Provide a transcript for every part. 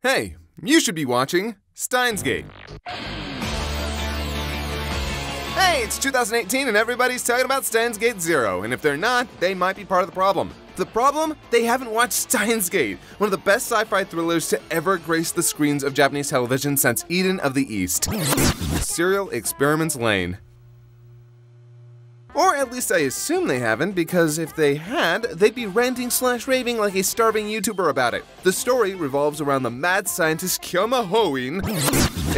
Hey, you should be watching Steins Gate. Hey, it's 2018 and everybody's talking about Steins Gate Zero, and if they're not, they might be part of the problem. The problem? They haven't watched Steins Gate, one of the best sci fi thrillers to ever grace the screens of Japanese television since Eden of the East. Serial Experiments Lain. Or at least I assume they haven't, because if they had, they'd be ranting slash raving like a starving YouTuber about it. The story revolves around the mad scientist Kyouma Hououin,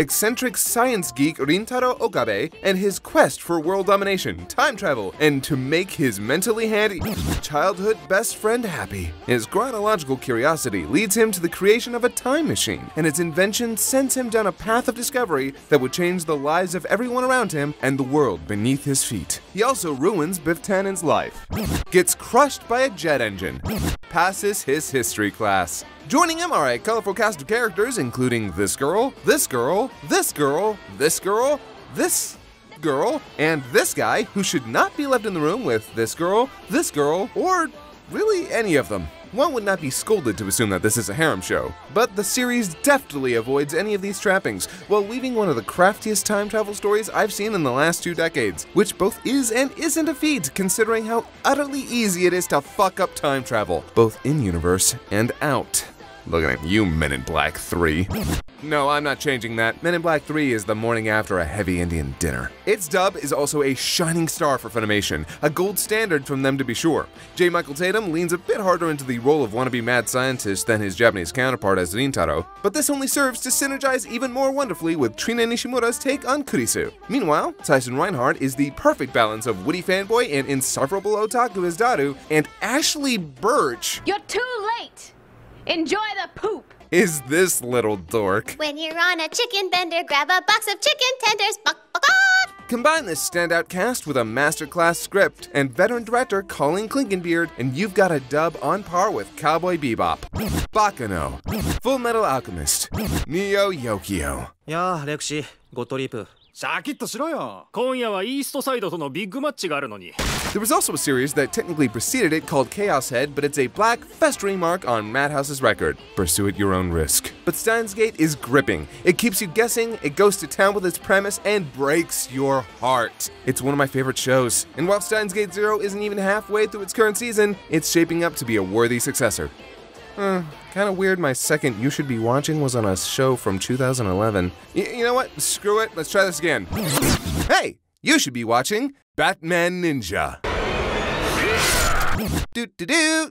eccentric science geek Rintaro Okabe, and his quest for world domination, time travel, and to make his mentally handy childhood best friend happy. His chronological curiosity leads him to the creation of a time machine, and its invention sends him down a path of discovery that would change the lives of everyone around him and the world beneath his feet. He also ruins Biff Tannen's life, gets crushed by a jet engine, passes his history class. Joining him are a colorful cast of characters, including this girl, this girl, this girl, this girl, this girl, and this guy who should not be left in the room with this girl, this girl, or really any of them. One would not be scolded to assume that this is a harem show, but the series deftly avoids any of these trappings while weaving one of the craftiest time travel stories I've seen in the last two decades, which both is and isn't a feat considering how utterly easy it is to fuck up time travel, both in universe and out. Looking at you, Men in Black 3. No, I'm not changing that. Men in Black 3 is the morning after a heavy Indian dinner. Its dub is also a shining star for Funimation, a gold standard from them to be sure. J. Michael Tatum leans a bit harder into the role of wannabe mad scientist than his Japanese counterpart as Rintaro, but this only serves to synergize even more wonderfully with Trina Nishimura's take on Kurisu. Meanwhile, Tyson Rinehart is the perfect balance of witty fanboy and insufferable otaku as Daru, and Ashly Burch You're too late! Enjoy the poop! Is this little dork? When you're on a chicken bender, grab a box of chicken tenders. Buck, buck, buck. Combine this standout cast with a masterclass script and veteran director Colin Clinkenbeard, and you've got a dub on par with Cowboy Bebop, Baccano, Full Metal Alchemist, Neo Yokio. Yeah, Alexi, good trip. There was also a series that technically preceded it called Chaos Head, but it's a black, festering mark on Madhouse's record. Pursue at your own risk. But Steins Gate is gripping. It keeps you guessing, it goes to town with its premise, and breaks your heart. It's one of my favorite shows, and while Steins Gate Zero isn't even halfway through its current season, it's shaping up to be a worthy successor. Uh, kind of weird my second You Should Be Watching was on a show from 2011. Y- you know what? Screw it. Let's try this again. hey, you should be watching Batman Ninja. Doot doo doo.